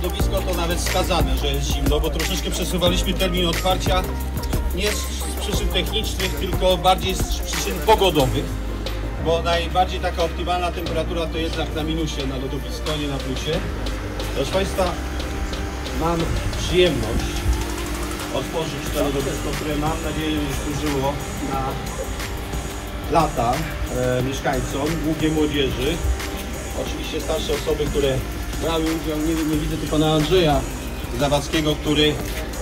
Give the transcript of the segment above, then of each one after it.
to nawet skazane, że jest zimno, bo troszeczkę przesuwaliśmy termin otwarcia nie z przyczyn technicznych, tylko bardziej z przyczyn pogodowych, bo najbardziej taka optymalna temperatura to jednak na minusie na lodowisko, nie na plusie. Proszę Państwa, mam przyjemność otworzyć to lodowisko, które mam nadzieję, że służyło na lata e, mieszkańcom, głównie młodzieży. Oczywiście starsze osoby, które brały udział, nie, nie widzę tu pana Andrzeja Zawadzkiego, który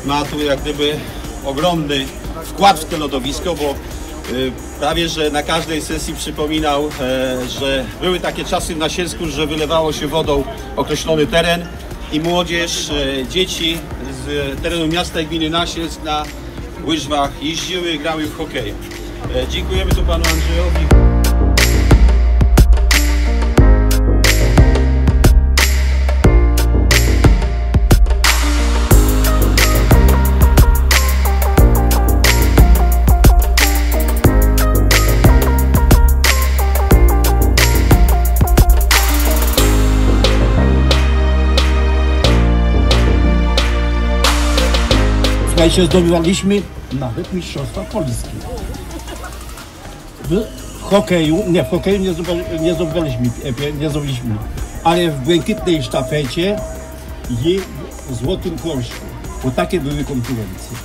ma tu jak gdyby ogromny wkład w to lodowisko, bo y, prawie że na każdej sesji przypominał, e, że były takie czasy na Sielsku, że wylewało się wodą określony teren i młodzież, e, dzieci z terenu miasta i gminy Nasielsk na łyżwach jeździły, grały w hokej. E, Dziękujemy tu panu Andrzejowi. Słuchajcie, zdobywaliśmy nawet Mistrzostwa Polski. W hokeju, nie, w hokeju nie, nie e, nie zdobyliśmy, ale w błękitnej sztafecie i w złotym polsku, bo takie były konkurencje.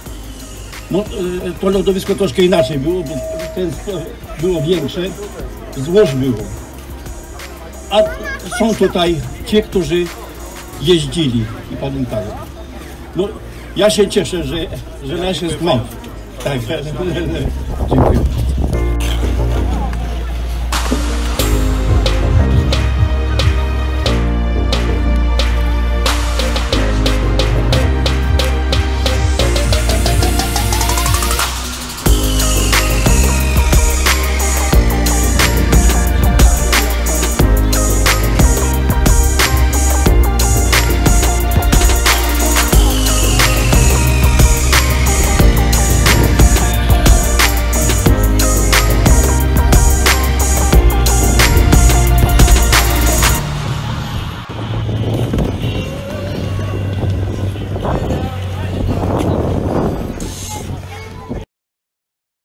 No, e, to lodowisko troszkę inaczej było, bo ten było większe, złoż było. A są tutaj ci, którzy jeździli i pamiętają. No, ja się cieszę, że, że nasz jest ma. Tak, dziękuję.